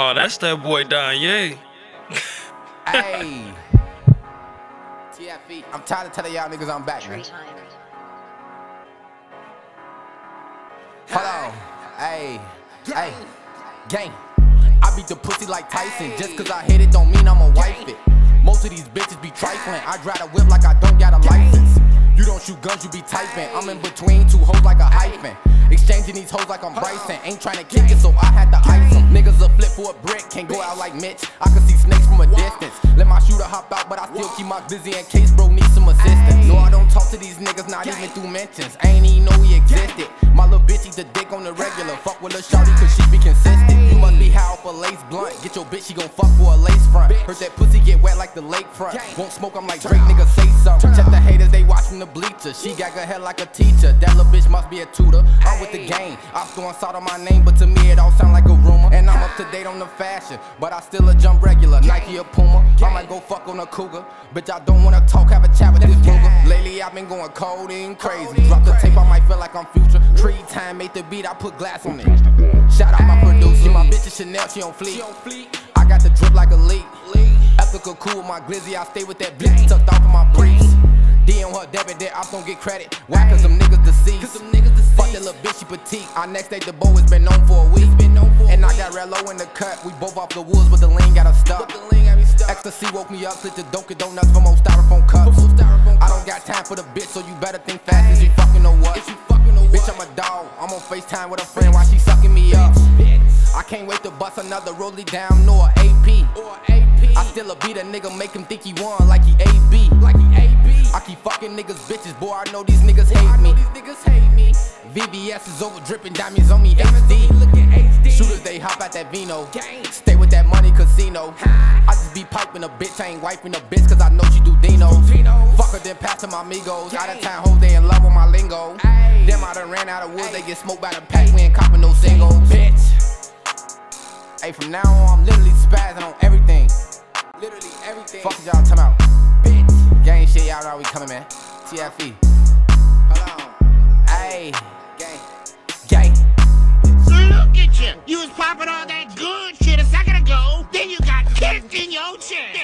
Oh, that's that boy Danye. Hey. TFE. I'm tired of telling y'all niggas I'm back, man. Hold on. Hey. Hey. Gang. I beat the pussy like Tyson. Just cause I hit it don't mean I'ma wife it. Most of these bitches be trifling. I drive a whip like I don't got a license. You don't shoot guns, you be typing. I'm in between two hoes like a hyphen. These hoes like I'm Bryson. Ain't trying to kick it, so I had to ice them. Niggas a flip for a brick, can't go out like Mitch. I can see snakes from a distance. Let my shooter hop out, but I still keep my busy in case bro needs some assistance. No, I don't talk to these niggas, not even through mentions. I ain't even know he existed. My little bitch the dick on the regular. Fuck with a shawty, cause she be consistent. You must be high off a lace blunt. Get your bitch, she gon' fuck for a lace front. Heard that pussy get wet like the lakefront. Won't smoke, I'm like Drake, nigga, say something. Check the haters, She got her head like a teacher. That little bitch must be a tutor. I'm with the game. I'm throwing salt on my name, but to me it all sound like a rumor. And I'm up to date on the fashion, but I still a jump regular. Nike or Puma. I might go fuck on a cougar. Bitch, I don't wanna talk, have a chat with this cougar. Lately I've been going cold and crazy. Drop the tape, I might feel like I'm future. Tree time, made the beat, I put glass on it. Shout out my producer, my bitch is Chanel, she on fleek. I got the drip like a leak. Ethical cool, with my glizzy, I stay with that bitch tucked off of my briefs. D on her debit, that ops don't get credit. Why? Cause them niggas deceased. Cause some niggas deceased. Fuck that little bitch, she petite. Our next date, the boy has been known for a week. And I got Rello in the cut. We both off the woods, but the lean got us stuck. Ecstasy woke me up, slit the Dunkin' Donuts from old styrofoam cups. I don't got time for the bitch, so you better think fast as you fucking know what. You fucking know Bitch, I'm a dog. I'm on FaceTime with a friend while she sucking me up. I can't wait to bust another rollie down nor AP. I still a beat a nigga, make him think he won like he AB. Like he AB. I keep fucking niggas bitches, boy. I know these niggas hate me. Niggas hate me. VVS is over dripping diamonds on me HD. Shooters they hop out that vino. Stay with that money casino. I just be piping a bitch, I ain't wiping a bitch cause I know she do Dino. Fuck her then pass to my amigos. Out of town hoes they in love with my lingo. Them I done ran out of woods, they get smoked by the pack. We ain't copping no singles. Bitch. Hey, from now on I'm literally spazzing on everything. Literally everything. Fuck y'all, time out. Coming, man. TFE. Hold on. Hey. Gang. Gang. Look at you. You was popping all that good shit a second ago. Then you got kicked in your chest.